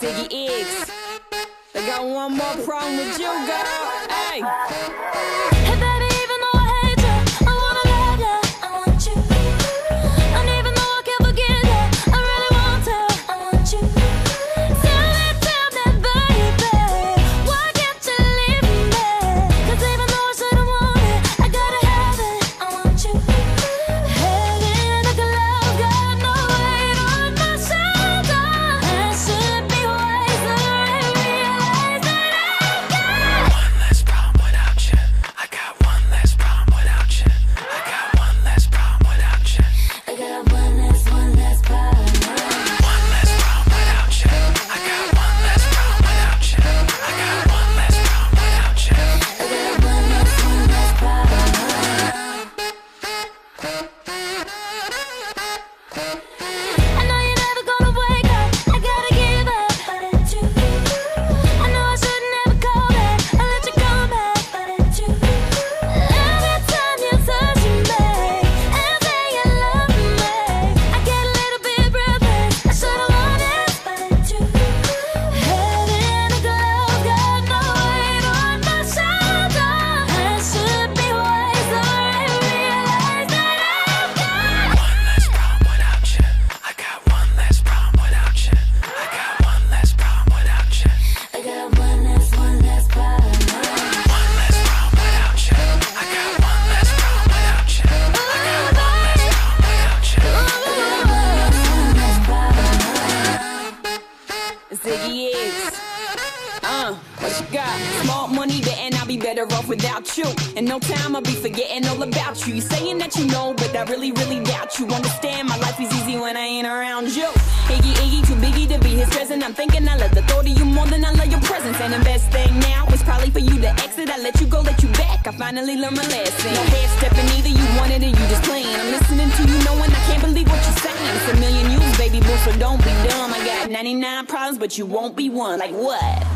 Ziggy X. I got one more problem with you, girl. Hey. Uh, what you got? Money, I'll be better off without you. In no time, I'll be forgetting all about you. You saying that you know, but I really, really doubt you. Understand, my life is easy when I ain't around you. Iggy, Iggy, too biggie to be his present. I'm thinking I love the thought of you more than I love your presence. And the best thing now is probably for you to exit. I let you go, let you back. I finally learned my lesson. No half stepping either, you wanted it, you just playing. I'm listening to you, knowing. 99 problems, but you won't be one. Like what?